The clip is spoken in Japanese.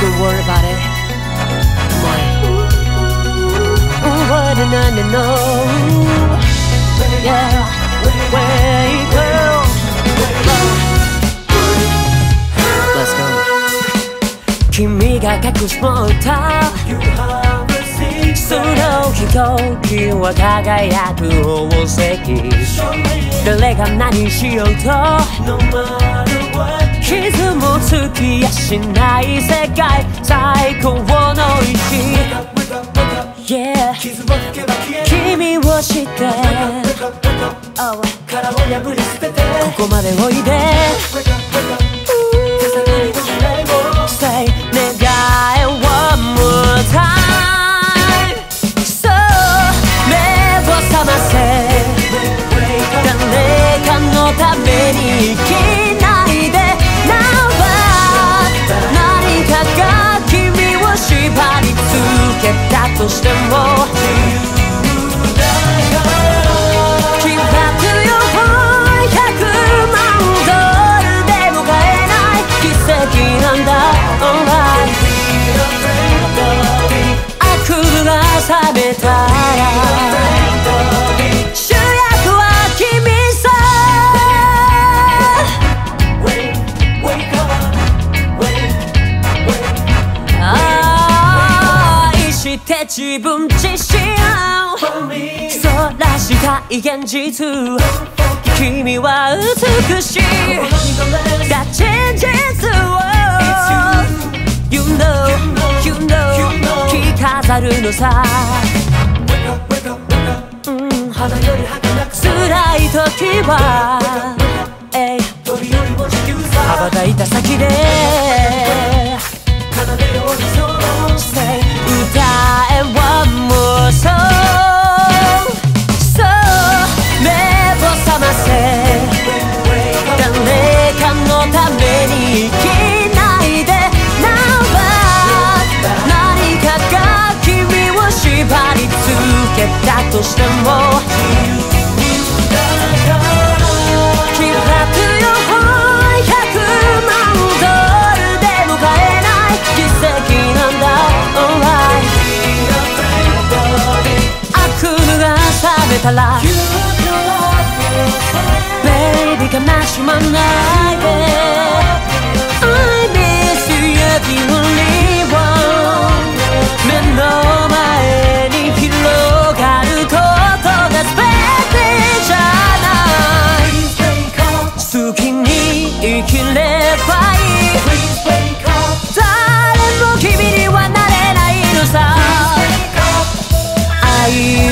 Don't worry about it Come on What a no no no Yeah Wait girl Let's go 君が隠すも歌その飛行機は輝く宝石誰が何しようと 傷もつきやしない世界最高の息。傷を吹けば消え君を知って。殻を破り捨ててここまでおいで。願いを覚ませ。誰かのために生きるとしても Keep up to your heart 100万ドルでも買えない奇跡なんだ。オーライ悪夢が覚めたら愛して自分自身。そうらしたい現実君は美しい。だ真実を。You know, you know 着飾るのさ。うん。辛い時はから。ベイビー悲しまないで。I miss you 雪のりを。目の前に広がることが全てじゃない好きに生きればいい。誰も君にはなれないのさ。愛